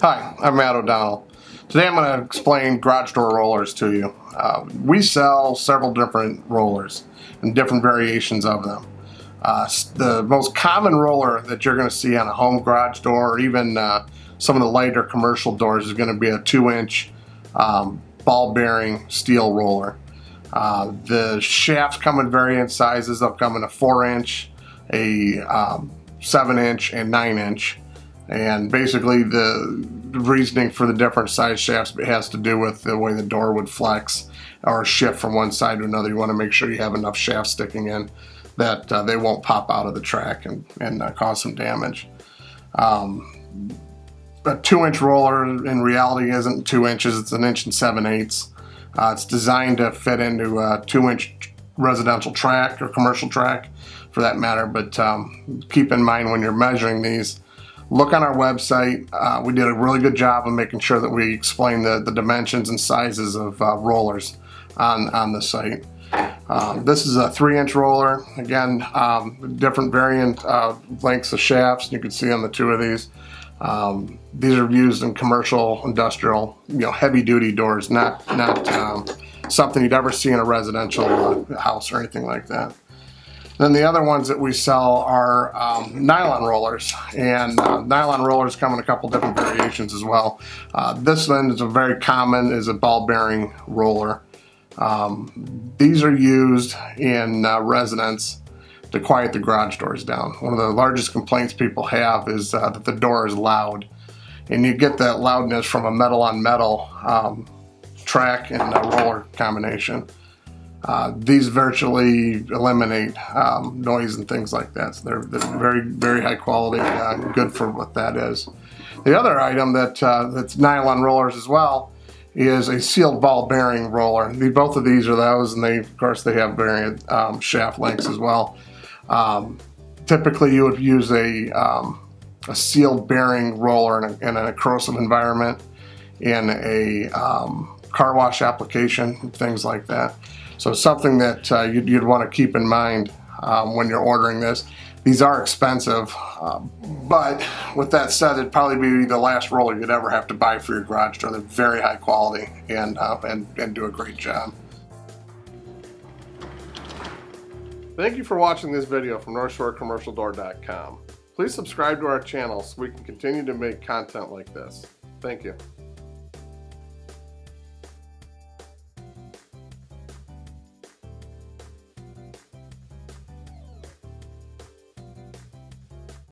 Hi, I'm Matt O'Donnell. Today I'm going to explain garage door rollers to you. Uh, we sell several different rollers and different variations of them. Uh, the most common roller that you're going to see on a home garage door or even uh, some of the lighter commercial doors is going to be a 2 inch um, ball bearing steel roller. Uh, the shafts come in variant sizes. They'll come in a 4 inch, a um, 7 inch, and 9 inch. And basically the reasoning for the different size shafts has to do with the way the door would flex or shift from one side to another. You want to make sure you have enough shaft sticking in that uh, they won't pop out of the track and, and uh, cause some damage. Um, a two inch roller in reality isn't two inches, it's an inch and seven eighths. Uh, it's designed to fit into a two inch residential track or commercial track for that matter, but um, keep in mind when you're measuring these, look on our website. Uh, we did a really good job of making sure that we explain the, the dimensions and sizes of uh, rollers on, on the site. Um, this is a three inch roller. Again, um, different variant uh, lengths of shafts. You can see on the two of these. Um, these are used in commercial, industrial, you know, heavy duty doors, not, not um, something you'd ever see in a residential uh, house or anything like that. Then the other ones that we sell are um, nylon rollers, and uh, nylon rollers come in a couple different variations as well. Uh, this one is a very common, is a ball bearing roller. Um, these are used in uh, residence to quiet the garage doors down. One of the largest complaints people have is uh, that the door is loud. And you get that loudness from a metal on metal um, track and roller combination. Uh, these virtually eliminate um, noise and things like that. So they're, they're very, very high quality, uh, good for what that is. The other item that uh, that's nylon rollers as well is a sealed ball bearing roller. The, both of these are those, and they, of course, they have variant um, shaft lengths as well. Um, typically, you would use a, um, a sealed bearing roller in a, in a, corrosive environment, in a um, car wash application, things like that. So something that uh, you'd, you'd want to keep in mind um, when you're ordering this. These are expensive, uh, but with that said, it'd probably be the last roller you'd ever have to buy for your garage door. They're very high quality and, uh, and, and do a great job. Thank you for watching this video from NorthshoreCommercialDoor.com. Please subscribe to our channel so we can continue to make content like this. Thank you.